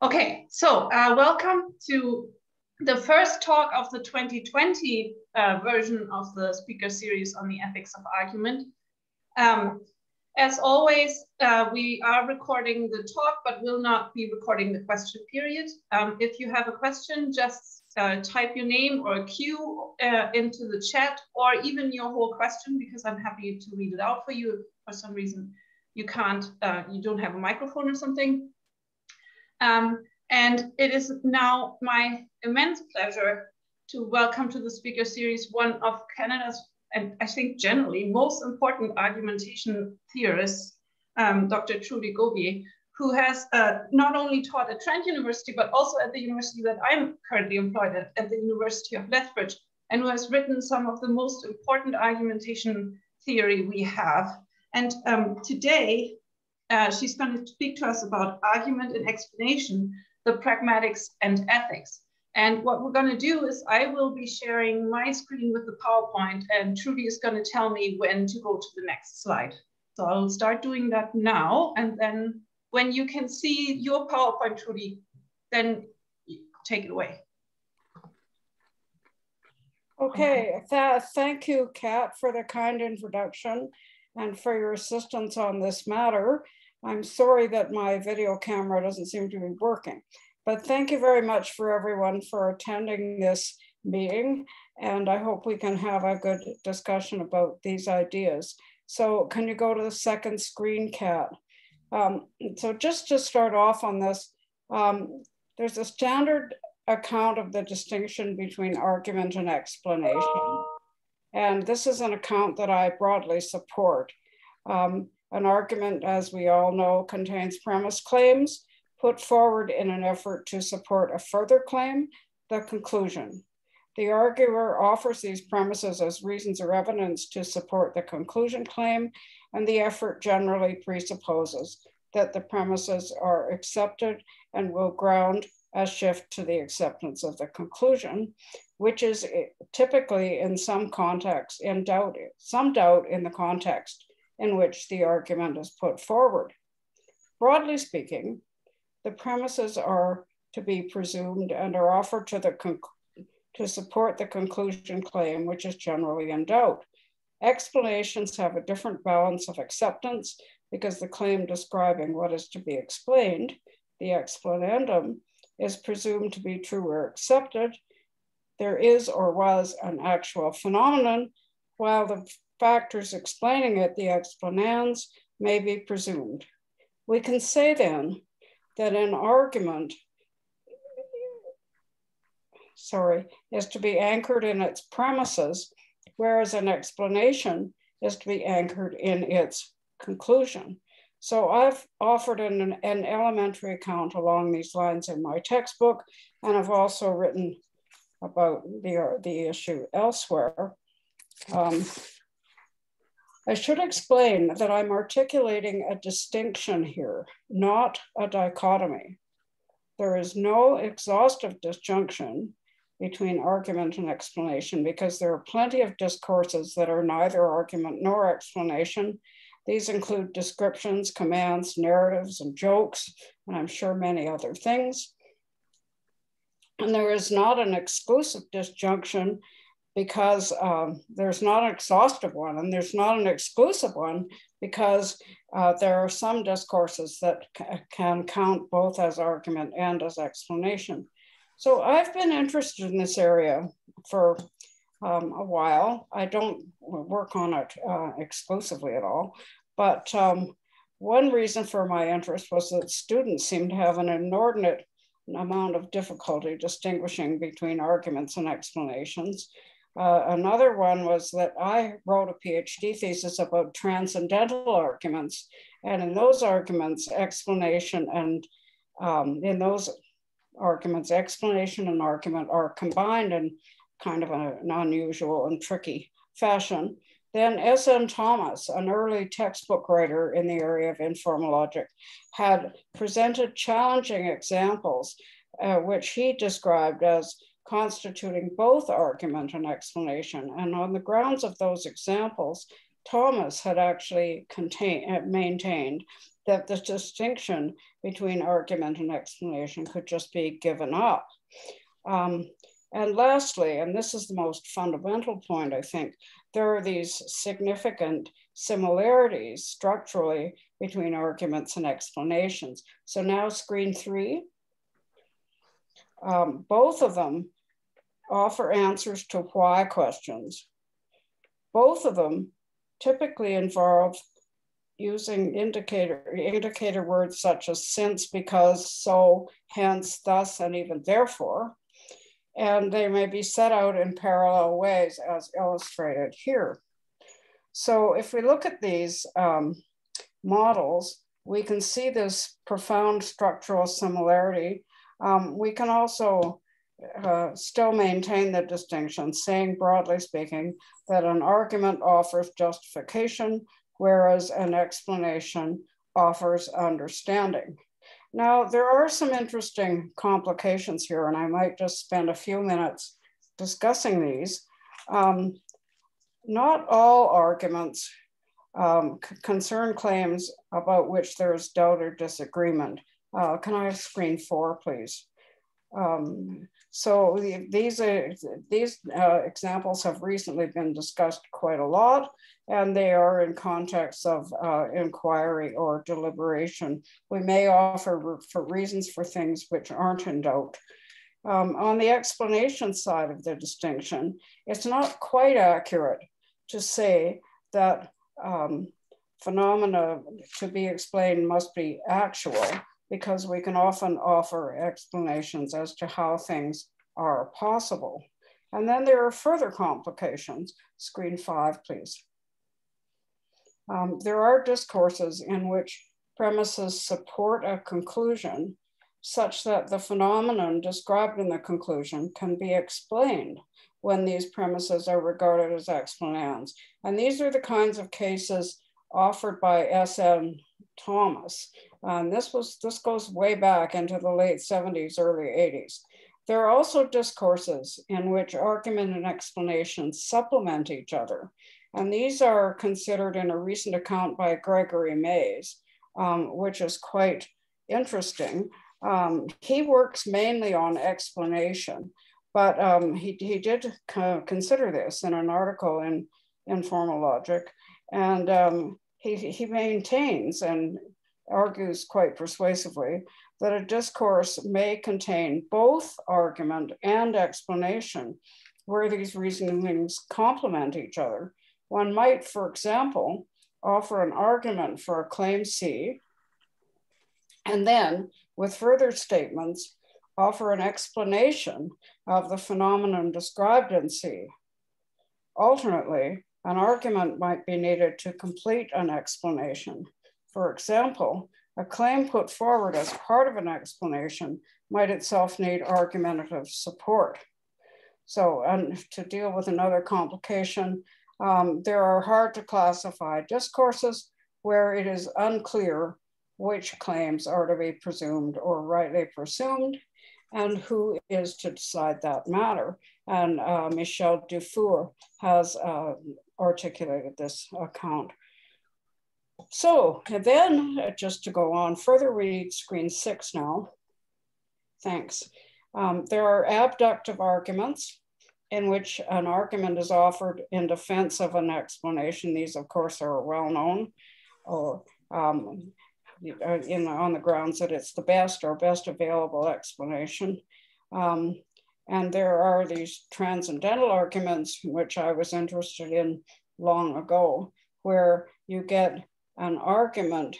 Okay, so uh, welcome to the first talk of the 2020 uh, version of the speaker series on the ethics of argument. Um, as always, uh, we are recording the talk, but will not be recording the question period. Um, if you have a question, just uh, type your name or a Q uh, into the chat or even your whole question, because I'm happy to read it out for you. For some reason, you can't, uh, you don't have a microphone or something. Um, and it is now my immense pleasure to welcome to the speaker series one of Canada's, and I think generally, most important argumentation theorists, um, Dr. Trudy Govier, who has uh, not only taught at Trent University, but also at the university that I'm currently employed at, at the University of Lethbridge, and who has written some of the most important argumentation theory we have. And um, today, uh, she's going to speak to us about argument and explanation, the pragmatics and ethics. And what we're going to do is I will be sharing my screen with the PowerPoint and Trudy is going to tell me when to go to the next slide. So I'll start doing that now. And then when you can see your PowerPoint, Trudy, then take it away. Okay, th thank you, Kat, for the kind introduction and for your assistance on this matter. I'm sorry that my video camera doesn't seem to be working, but thank you very much for everyone for attending this meeting. And I hope we can have a good discussion about these ideas. So can you go to the second screen, Kat? Um, so just to start off on this, um, there's a standard account of the distinction between argument and explanation. And this is an account that I broadly support. Um, an argument, as we all know, contains premise claims put forward in an effort to support a further claim, the conclusion. The arguer offers these premises as reasons or evidence to support the conclusion claim, and the effort generally presupposes that the premises are accepted and will ground a shift to the acceptance of the conclusion, which is typically in some context in doubt, some doubt in the context in which the argument is put forward. Broadly speaking, the premises are to be presumed and are offered to, the to support the conclusion claim, which is generally in doubt. Explanations have a different balance of acceptance because the claim describing what is to be explained, the explanandum, is presumed to be true or accepted. There is or was an actual phenomenon, while the factors explaining it, the explanans, may be presumed. We can say then that an argument, sorry, is to be anchored in its premises, whereas an explanation is to be anchored in its conclusion. So I've offered an, an elementary account along these lines in my textbook, and I've also written about the, the issue elsewhere. Um, I should explain that I'm articulating a distinction here, not a dichotomy. There is no exhaustive disjunction between argument and explanation because there are plenty of discourses that are neither argument nor explanation. These include descriptions, commands, narratives, and jokes, and I'm sure many other things. And there is not an exclusive disjunction because um, there's not an exhaustive one and there's not an exclusive one because uh, there are some discourses that can count both as argument and as explanation. So I've been interested in this area for um, a while. I don't work on it uh, exclusively at all, but um, one reason for my interest was that students seem to have an inordinate amount of difficulty distinguishing between arguments and explanations. Uh, another one was that I wrote a PhD thesis about transcendental arguments. And in those arguments, explanation and um, in those arguments, explanation and argument are combined in kind of an unusual and tricky fashion. Then S.N. Thomas, an early textbook writer in the area of informal logic, had presented challenging examples, uh, which he described as constituting both argument and explanation. And on the grounds of those examples, Thomas had actually contain, maintained that the distinction between argument and explanation could just be given up. Um, and lastly, and this is the most fundamental point, I think, there are these significant similarities structurally between arguments and explanations. So now screen three, um, both of them offer answers to why questions. Both of them typically involve using indicator, indicator words such as since, because, so, hence, thus, and even therefore. And they may be set out in parallel ways as illustrated here. So if we look at these um, models, we can see this profound structural similarity. Um, we can also uh, still maintain the distinction, saying broadly speaking, that an argument offers justification, whereas an explanation offers understanding. Now, there are some interesting complications here, and I might just spend a few minutes discussing these. Um, not all arguments um, concern claims about which there is doubt or disagreement. Uh, can I have screen four, please? Um, so these, are, these uh, examples have recently been discussed quite a lot, and they are in context of uh, inquiry or deliberation. We may offer for reasons for things which aren't in doubt. Um, on the explanation side of the distinction, it's not quite accurate to say that um, phenomena to be explained must be actual because we can often offer explanations as to how things are possible. And then there are further complications. Screen five, please. Um, there are discourses in which premises support a conclusion such that the phenomenon described in the conclusion can be explained when these premises are regarded as explanans. And these are the kinds of cases offered by S.N. Thomas. Um, this was this goes way back into the late 70s, early 80s. There are also discourses in which argument and explanation supplement each other. And these are considered in a recent account by Gregory Mayes, um, which is quite interesting. Um, he works mainly on explanation, but um, he, he did consider this in an article in Informal Logic. And um, he, he maintains and argues quite persuasively that a discourse may contain both argument and explanation, where these reasonings complement each other. One might, for example, offer an argument for a claim C, and then, with further statements, offer an explanation of the phenomenon described in C. Alternately, an argument might be needed to complete an explanation. For example, a claim put forward as part of an explanation might itself need argumentative support. So, and to deal with another complication, um, there are hard to classify discourses where it is unclear which claims are to be presumed or rightly presumed and who is to decide that matter. And uh, Michel Dufour has uh, articulated this account so then uh, just to go on further, read screen six now. Thanks. Um, there are abductive arguments in which an argument is offered in defense of an explanation. These, of course, are well known or um, uh, in, on the grounds that it's the best or best available explanation. Um, and there are these transcendental arguments, which I was interested in long ago, where you get an argument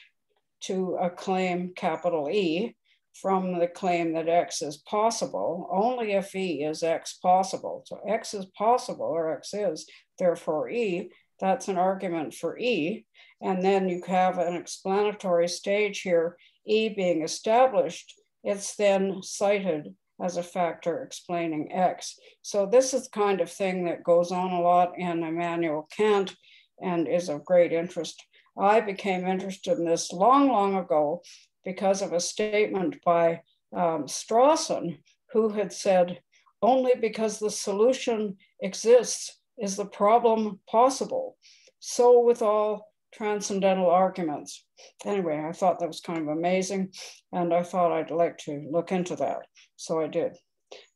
to a claim capital E from the claim that X is possible only if E is X possible. So X is possible or X is, therefore E, that's an argument for E. And then you have an explanatory stage here, E being established, it's then cited as a factor explaining X. So this is the kind of thing that goes on a lot in Immanuel Kant and is of great interest I became interested in this long, long ago because of a statement by um, Strawson, who had said, only because the solution exists is the problem possible. So with all transcendental arguments. Anyway, I thought that was kind of amazing, and I thought I'd like to look into that. So I did.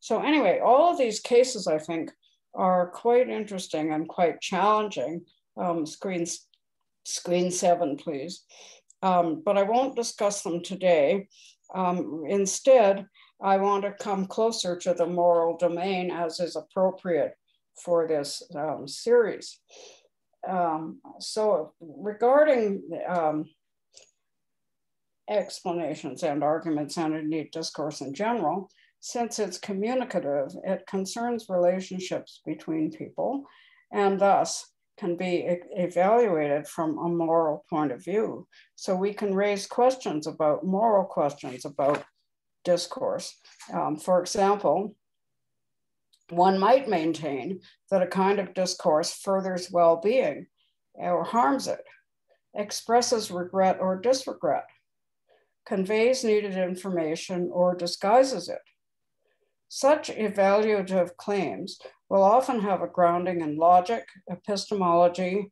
So, anyway, all of these cases, I think, are quite interesting and quite challenging. Um, screen, screen seven, please. Um, but I won't discuss them today. Um, instead, I want to come closer to the moral domain as is appropriate for this um, series. Um, so regarding um, explanations and arguments and indeed discourse in general, since it's communicative, it concerns relationships between people and thus can be e evaluated from a moral point of view. So we can raise questions about moral questions about discourse. Um, for example, one might maintain that a kind of discourse furthers well being or harms it, expresses regret or disregret, conveys needed information or disguises it. Such evaluative claims will often have a grounding in logic, epistemology,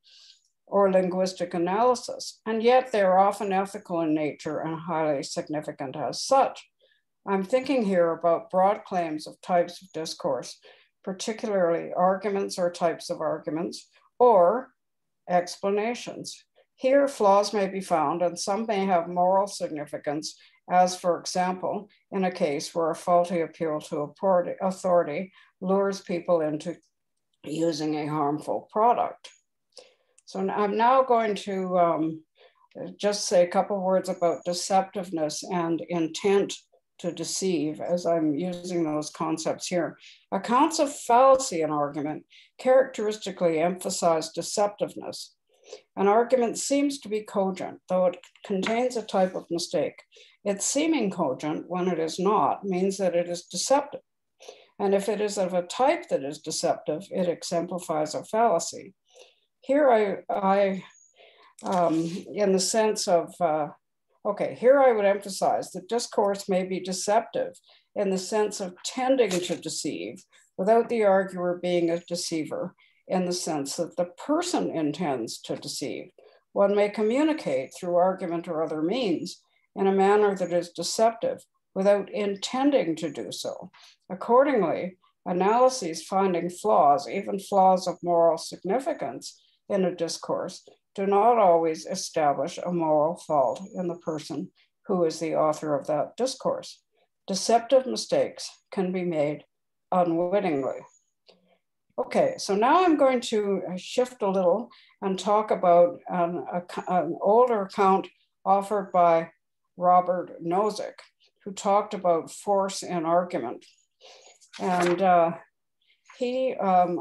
or linguistic analysis, and yet they are often ethical in nature and highly significant as such. I'm thinking here about broad claims of types of discourse, particularly arguments or types of arguments, or explanations. Here, flaws may be found, and some may have moral significance, as, for example, in a case where a faulty appeal to authority lures people into using a harmful product. So I'm now going to um, just say a couple words about deceptiveness and intent to deceive as I'm using those concepts here. Accounts of fallacy in argument characteristically emphasize deceptiveness. An argument seems to be cogent, though it contains a type of mistake. Its seeming cogent when it is not means that it is deceptive. And if it is of a type that is deceptive, it exemplifies a fallacy. Here I, I um, in the sense of uh, Okay, here I would emphasize that discourse may be deceptive in the sense of tending to deceive without the arguer being a deceiver in the sense that the person intends to deceive. One may communicate through argument or other means in a manner that is deceptive without intending to do so. Accordingly, analyses finding flaws, even flaws of moral significance in a discourse, do not always establish a moral fault in the person who is the author of that discourse. Deceptive mistakes can be made unwittingly. Okay, so now I'm going to shift a little and talk about an, an older account offered by Robert Nozick, who talked about force in argument. And uh, he um,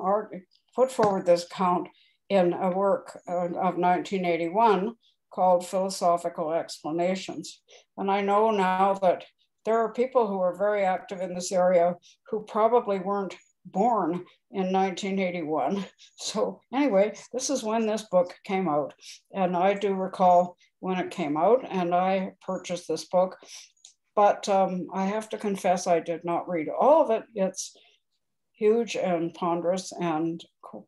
put forward this account in a work of 1981 called Philosophical Explanations. And I know now that there are people who are very active in this area who probably weren't born in 1981. So, anyway, this is when this book came out. And I do recall when it came out, and I purchased this book. But um, I have to confess, I did not read all of it. It's huge and ponderous and,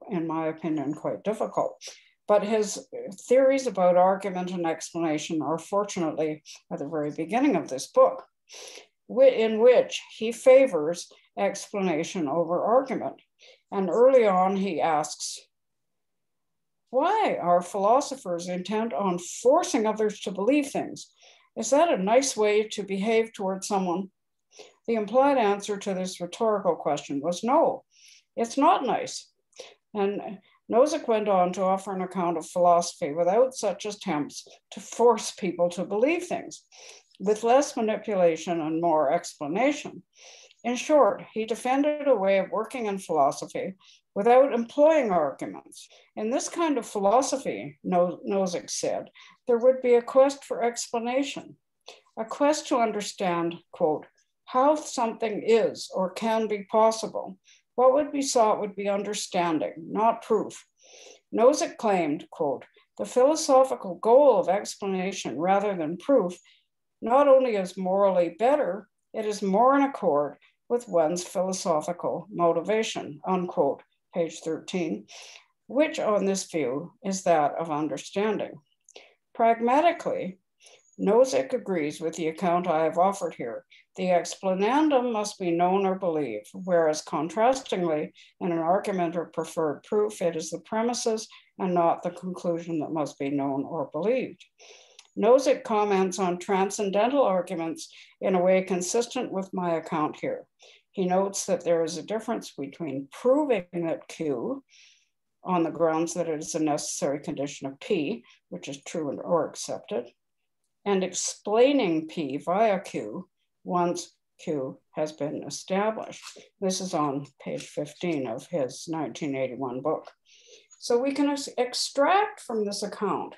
in my opinion, quite difficult. But his theories about argument and explanation are fortunately at the very beginning of this book, in which he favors explanation over argument. And early on, he asks, why are philosophers intent on forcing others to believe things? Is that a nice way to behave towards someone the implied answer to this rhetorical question was no, it's not nice. And Nozick went on to offer an account of philosophy without such attempts to force people to believe things, with less manipulation and more explanation. In short, he defended a way of working in philosophy without employing arguments. In this kind of philosophy, Nozick said, there would be a quest for explanation, a quest to understand, quote, how something is or can be possible. What would be sought would be understanding, not proof. Nozick claimed, quote, the philosophical goal of explanation rather than proof not only is morally better, it is more in accord with one's philosophical motivation, unquote, page 13. which on this view is that of understanding. Pragmatically, Nozick agrees with the account I have offered here. The explanandum must be known or believed, whereas contrastingly, in an argument or preferred proof, it is the premises and not the conclusion that must be known or believed. Nozick comments on transcendental arguments in a way consistent with my account here. He notes that there is a difference between proving that Q on the grounds that it is a necessary condition of P, which is true and or accepted, and explaining P via Q once Q has been established. This is on page 15 of his 1981 book. So we can extract from this account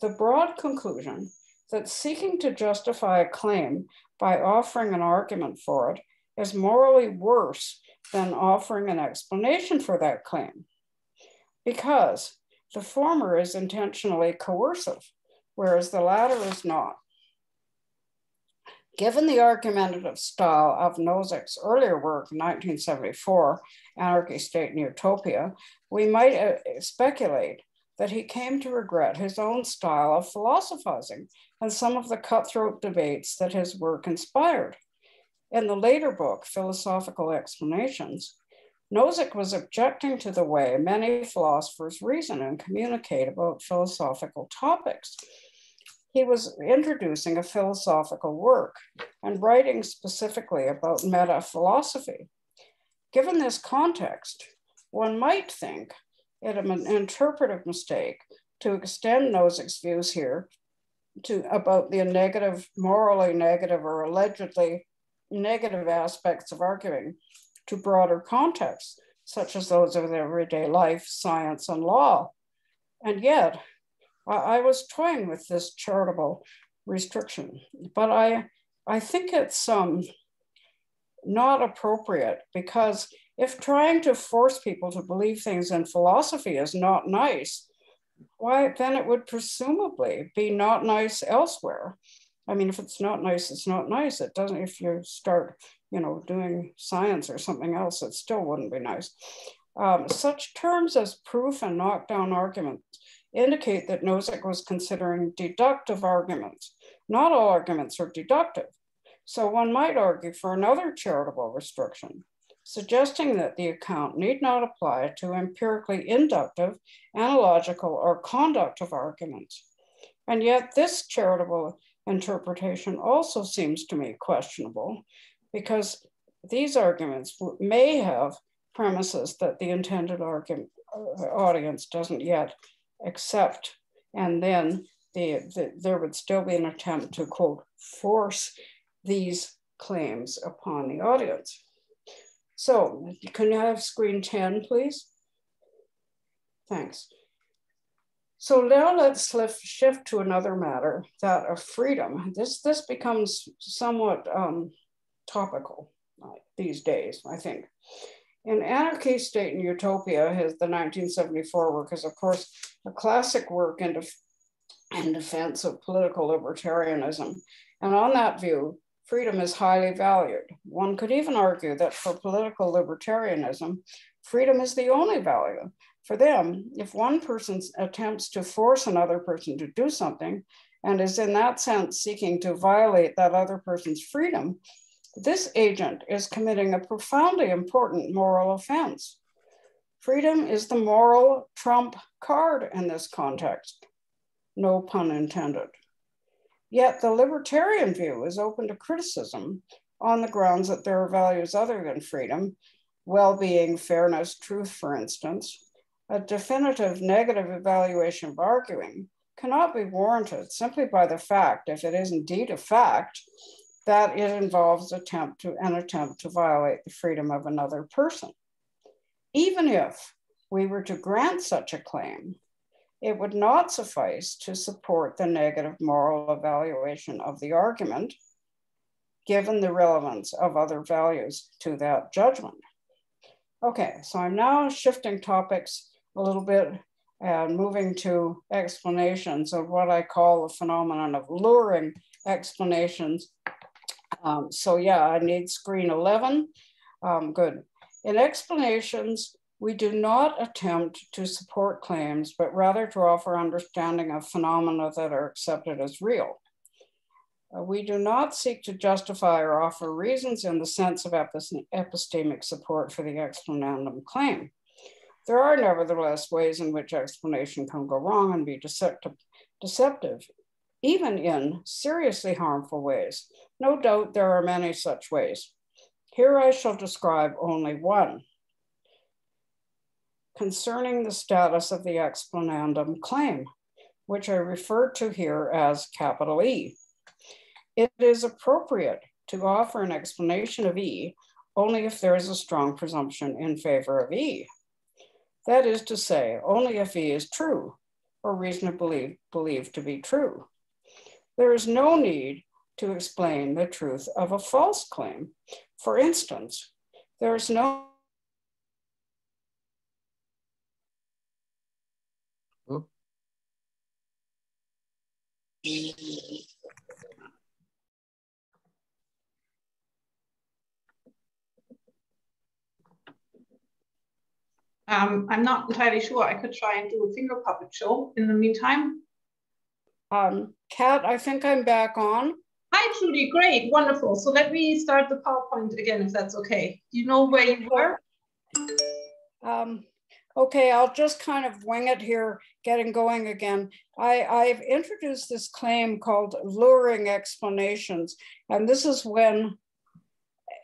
the broad conclusion that seeking to justify a claim by offering an argument for it is morally worse than offering an explanation for that claim because the former is intentionally coercive whereas the latter is not. Given the argumentative style of Nozick's earlier work, 1974, Anarchy, State, and Utopia, we might uh, speculate that he came to regret his own style of philosophizing and some of the cutthroat debates that his work inspired. In the later book, Philosophical Explanations, Nozick was objecting to the way many philosophers reason and communicate about philosophical topics he was introducing a philosophical work and writing specifically about meta philosophy. Given this context, one might think it an interpretive mistake to extend Nozick's views here to about the negative, morally negative or allegedly negative aspects of arguing to broader contexts, such as those of everyday life, science, and law. And yet, I, was toying with this charitable restriction, but I, I think it's um, not appropriate because if trying to force people to believe things in philosophy is not nice, why then it would presumably be not nice elsewhere. I mean, if it's not nice, it's not nice. It doesn't, if you start, you know, doing science or something else, it still wouldn't be nice. Um, such terms as proof and knockdown arguments indicate that Nozick was considering deductive arguments. Not all arguments are deductive. So one might argue for another charitable restriction, suggesting that the account need not apply to empirically inductive, analogical, or conductive arguments. And yet this charitable interpretation also seems to me questionable because these arguments may have premises that the intended argument, uh, audience doesn't yet accept. And then the, the, there would still be an attempt to, quote, force these claims upon the audience. So can you have screen 10, please? Thanks. So now let's shift to another matter, that of freedom. This, this becomes somewhat um, topical uh, these days, I think. In Anarchy, State, and Utopia, his the 1974 work is, of course, a classic work in, def in defense of political libertarianism. And on that view, freedom is highly valued. One could even argue that for political libertarianism, freedom is the only value. For them, if one person attempts to force another person to do something and is in that sense seeking to violate that other person's freedom, this agent is committing a profoundly important moral offense. Freedom is the moral trump card in this context. No pun intended. Yet the libertarian view is open to criticism on the grounds that there are values other than freedom, well being, fairness, truth, for instance. A definitive negative evaluation of arguing cannot be warranted simply by the fact, if it is indeed a fact, that it involves attempt to, an attempt to violate the freedom of another person. Even if we were to grant such a claim, it would not suffice to support the negative moral evaluation of the argument, given the relevance of other values to that judgment. Okay, so I'm now shifting topics a little bit and moving to explanations of what I call the phenomenon of luring explanations um, so yeah, I need screen 11. Um, good. In explanations, we do not attempt to support claims, but rather to offer understanding of phenomena that are accepted as real. Uh, we do not seek to justify or offer reasons in the sense of epistemic support for the explanandum claim. There are nevertheless ways in which explanation can go wrong and be deceptive, deceptive, even in seriously harmful ways. No doubt there are many such ways. Here I shall describe only one concerning the status of the explanandum claim, which I refer to here as capital E. It is appropriate to offer an explanation of E only if there is a strong presumption in favor of E. That is to say, only if E is true or reasonably believed to be true. There is no need to explain the truth of a false claim. For instance, there is no Um, I'm not entirely sure. I could try and do a finger puppet show in the meantime. Um, Kat, I think I'm back on. Hi, Trudy. Great. Wonderful. So let me start the PowerPoint again, if that's okay. You know where you were? Um, okay, I'll just kind of wing it here, getting going again. I, I've introduced this claim called luring explanations. And this is when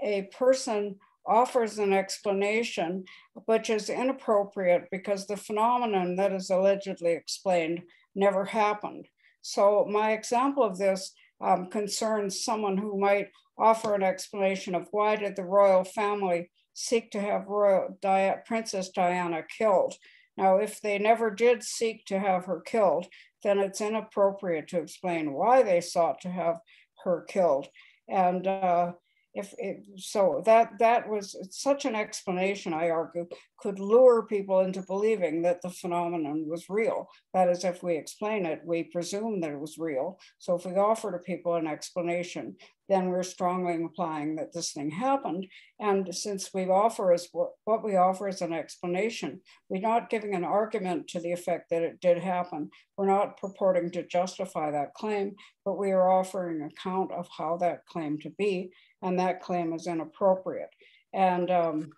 a person offers an explanation which is inappropriate because the phenomenon that is allegedly explained never happened. So my example of this um, concerns someone who might offer an explanation of why did the royal family seek to have royal Di Princess Diana killed. Now, if they never did seek to have her killed, then it's inappropriate to explain why they sought to have her killed. And uh, if it, so that that was such an explanation i argue could lure people into believing that the phenomenon was real. That is if we explain it we presume that it was real. So if we offer to people an explanation then we're strongly implying that this thing happened. And since we offer what, what we offer is an explanation we're not giving an argument to the effect that it did happen. We're not purporting to justify that claim but we are offering account of how that claim to be and that claim is inappropriate. And um,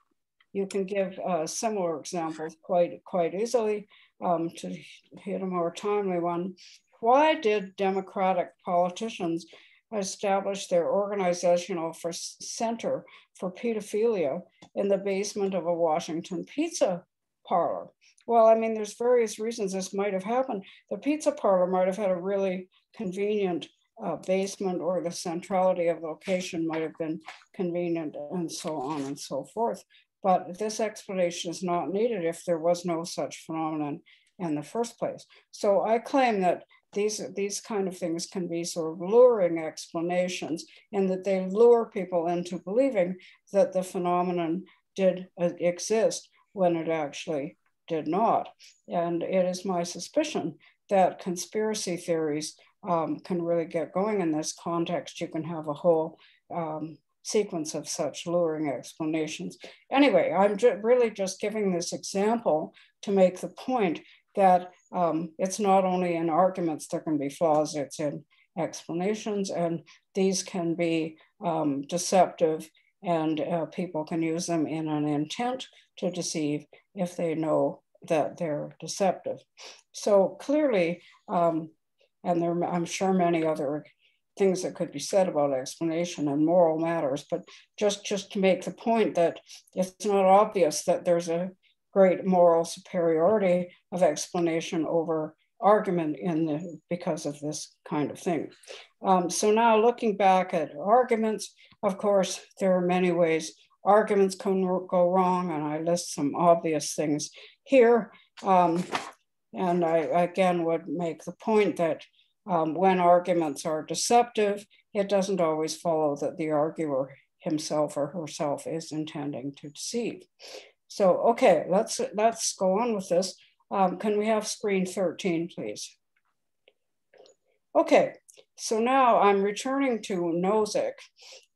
you can give uh, similar examples quite, quite easily um, to hit a more timely one. Why did Democratic politicians establish their organizational for center for pedophilia in the basement of a Washington pizza parlor? Well, I mean, there's various reasons this might have happened. The pizza parlor might have had a really convenient uh, basement or the centrality of location might have been convenient and so on and so forth. But this explanation is not needed if there was no such phenomenon in the first place. So I claim that these, these kind of things can be sort of luring explanations in that they lure people into believing that the phenomenon did uh, exist when it actually did not. And it is my suspicion that conspiracy theories um, can really get going in this context, you can have a whole um, sequence of such luring explanations. Anyway, I'm ju really just giving this example to make the point that um, it's not only in arguments there can be flaws, it's in explanations, and these can be um, deceptive and uh, people can use them in an intent to deceive if they know that they're deceptive. So clearly, um, and there I'm sure, many other things that could be said about explanation and moral matters, but just, just to make the point that it's not obvious that there's a great moral superiority of explanation over argument in the because of this kind of thing. Um, so now looking back at arguments, of course, there are many ways arguments can go wrong, and I list some obvious things here. Um, and I again would make the point that um, when arguments are deceptive, it doesn't always follow that the arguer himself or herself is intending to deceive. So, okay, let's, let's go on with this. Um, can we have screen 13, please? Okay, so now I'm returning to Nozick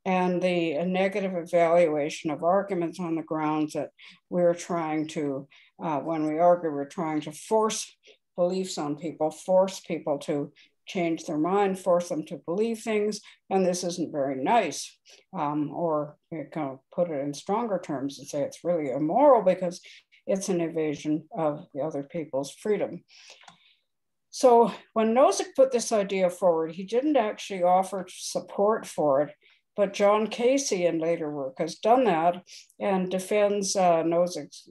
and the negative evaluation of arguments on the grounds that we're trying to, uh, when we argue, we're trying to force beliefs on people, force people to change their mind, force them to believe things, and this isn't very nice. Um, or you can put it in stronger terms and say it's really immoral because it's an invasion of the other people's freedom. So when Nozick put this idea forward, he didn't actually offer support for it, but John Casey in later work has done that and defends uh, Nozick's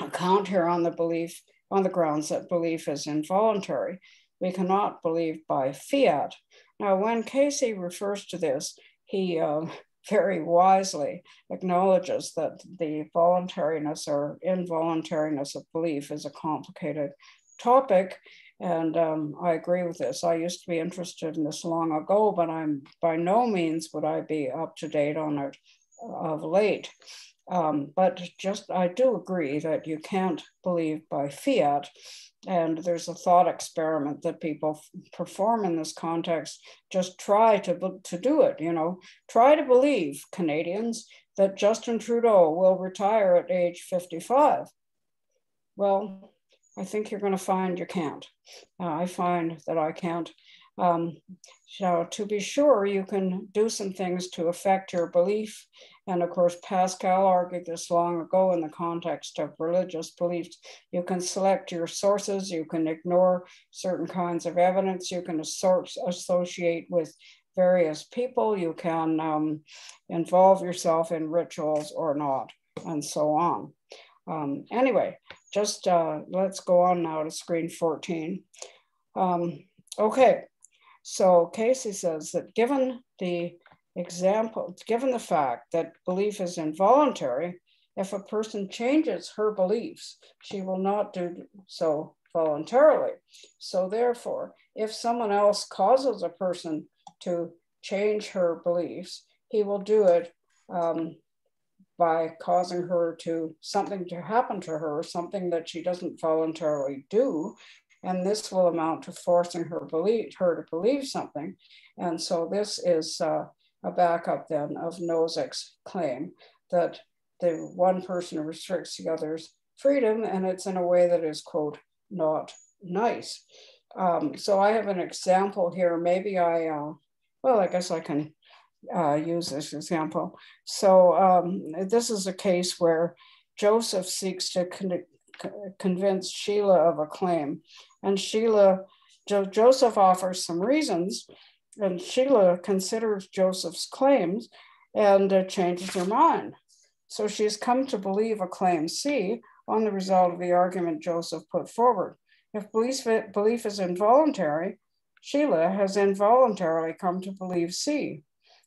account here on the belief, on the grounds that belief is involuntary. We cannot believe by fiat. Now, when Casey refers to this, he uh, very wisely acknowledges that the voluntariness or involuntariness of belief is a complicated topic and um, I agree with this. I used to be interested in this long ago, but I'm by no means would I be up to date on it of late. Um, but just I do agree that you can't believe by fiat. And there's a thought experiment that people perform in this context. Just try to, to do it, you know, try to believe, Canadians, that Justin Trudeau will retire at age 55. Well, I think you're going to find you can't. Uh, I find that I can't. Um, so to be sure, you can do some things to affect your belief. And of course, Pascal argued this long ago in the context of religious beliefs. You can select your sources, you can ignore certain kinds of evidence, you can associate with various people, you can um, involve yourself in rituals or not, and so on. Um, anyway, just uh, let's go on now to screen 14. Um, okay, so Casey says that given the example, given the fact that belief is involuntary, if a person changes her beliefs, she will not do so voluntarily. So therefore, if someone else causes a person to change her beliefs, he will do it um, by causing her to something to happen to her, something that she doesn't voluntarily do. And this will amount to forcing her believe her to believe something. And so this is uh, a backup then of Nozick's claim that the one person restricts the other's freedom, and it's in a way that is quote not nice. Um, so I have an example here. Maybe I, uh, well, I guess I can uh, use this example. So um, this is a case where Joseph seeks to con convince Sheila of a claim, and Sheila, jo Joseph offers some reasons, and Sheila considers Joseph's claims and uh, changes her mind. So she's come to believe a claim C on the result of the argument Joseph put forward. If belief, belief is involuntary, Sheila has involuntarily come to believe C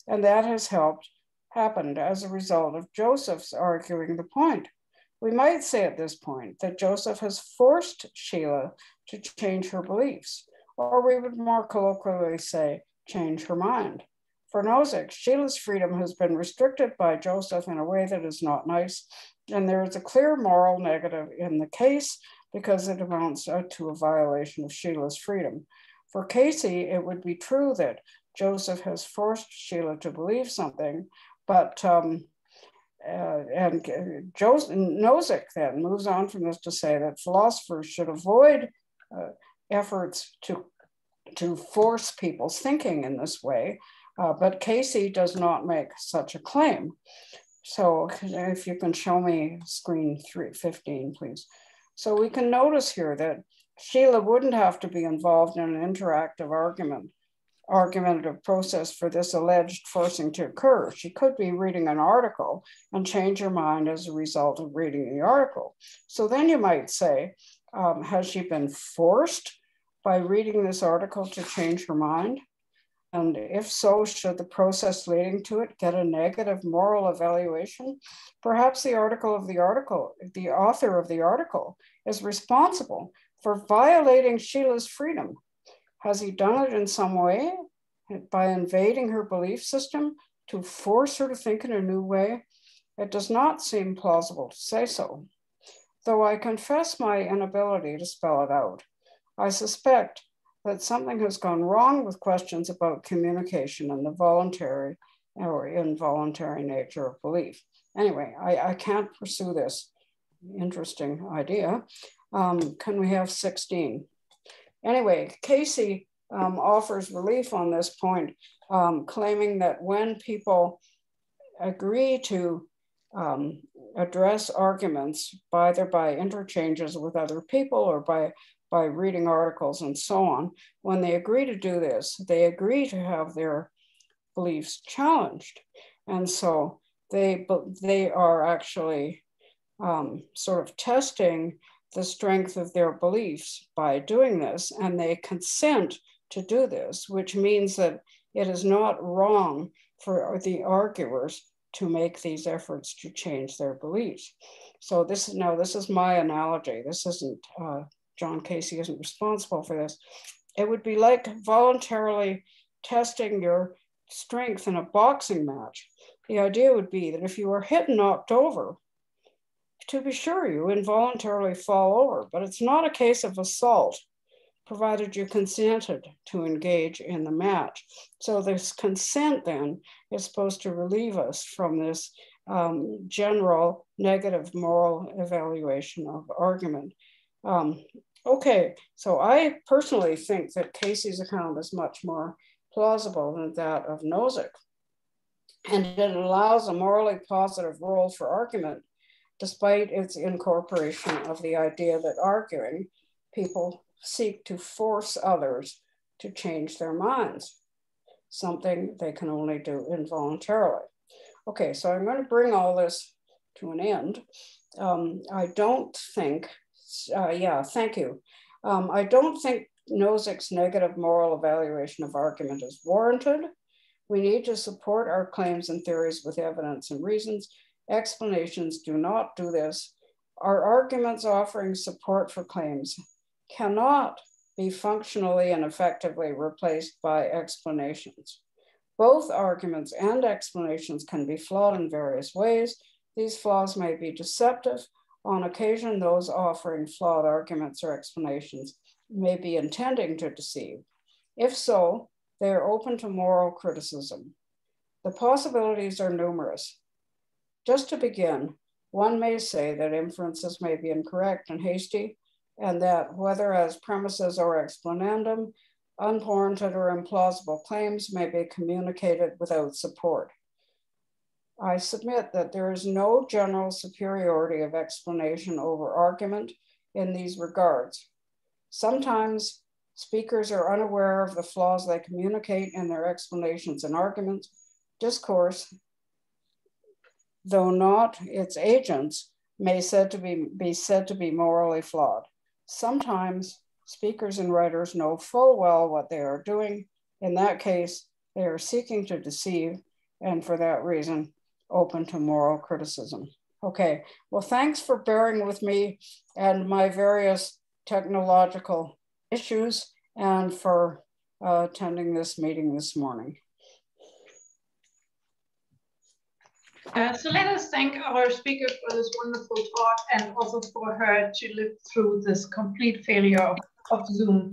and that has helped happened as a result of Joseph's arguing the point. We might say at this point that Joseph has forced Sheila to change her beliefs, or we would more colloquially say, change her mind. For Nozick, Sheila's freedom has been restricted by Joseph in a way that is not nice, and there is a clear moral negative in the case because it amounts to a violation of Sheila's freedom. For Casey, it would be true that Joseph has forced Sheila to believe something, but um, uh, and Joseph Nozick then moves on from this to say that philosophers should avoid uh, efforts to to force people's thinking in this way, uh, but Casey does not make such a claim. So if you can show me screen 315, please. So we can notice here that Sheila wouldn't have to be involved in an interactive argument argumentative process for this alleged forcing to occur. She could be reading an article and change her mind as a result of reading the article. So then you might say, um, has she been forced by reading this article to change her mind? And if so, should the process leading to it get a negative moral evaluation? Perhaps the article of the article, the author of the article, is responsible for violating Sheila's freedom has he done it in some way by invading her belief system to force her to think in a new way? It does not seem plausible to say so. Though I confess my inability to spell it out, I suspect that something has gone wrong with questions about communication and the voluntary or involuntary nature of belief. Anyway, I, I can't pursue this interesting idea. Um, can we have 16? Anyway, Casey um, offers relief on this point, um, claiming that when people agree to um, address arguments, either by interchanges with other people or by, by reading articles and so on, when they agree to do this, they agree to have their beliefs challenged. And so they, they are actually um, sort of testing the strength of their beliefs by doing this, and they consent to do this, which means that it is not wrong for the arguers to make these efforts to change their beliefs. So this is now this is my analogy. This isn't uh, John Casey isn't responsible for this. It would be like voluntarily testing your strength in a boxing match. The idea would be that if you were hit and knocked over, to be sure you involuntarily fall over, but it's not a case of assault provided you consented to engage in the match. So this consent then is supposed to relieve us from this um, general negative moral evaluation of argument. Um, okay, so I personally think that Casey's account is much more plausible than that of Nozick. And it allows a morally positive role for argument, despite its incorporation of the idea that arguing people seek to force others to change their minds, something they can only do involuntarily. Okay, so I'm going to bring all this to an end. Um, I don't think, uh, yeah, thank you. Um, I don't think Nozick's negative moral evaluation of argument is warranted. We need to support our claims and theories with evidence and reasons. Explanations do not do this. Our arguments offering support for claims cannot be functionally and effectively replaced by explanations. Both arguments and explanations can be flawed in various ways. These flaws may be deceptive. On occasion, those offering flawed arguments or explanations may be intending to deceive. If so, they are open to moral criticism. The possibilities are numerous. Just to begin, one may say that inferences may be incorrect and hasty, and that whether as premises or explanandum, unwarranted or implausible claims may be communicated without support. I submit that there is no general superiority of explanation over argument in these regards. Sometimes speakers are unaware of the flaws they communicate in their explanations and arguments. Discourse, though not its agents, may said to be, be said to be morally flawed. Sometimes speakers and writers know full well what they are doing. In that case, they are seeking to deceive, and for that reason, open to moral criticism. Okay, well, thanks for bearing with me and my various technological issues and for uh, attending this meeting this morning. Uh, so let us thank our speaker for this wonderful talk and also for her to live through this complete failure of, of Zoom.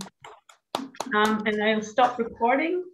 Um, and I'll stop recording.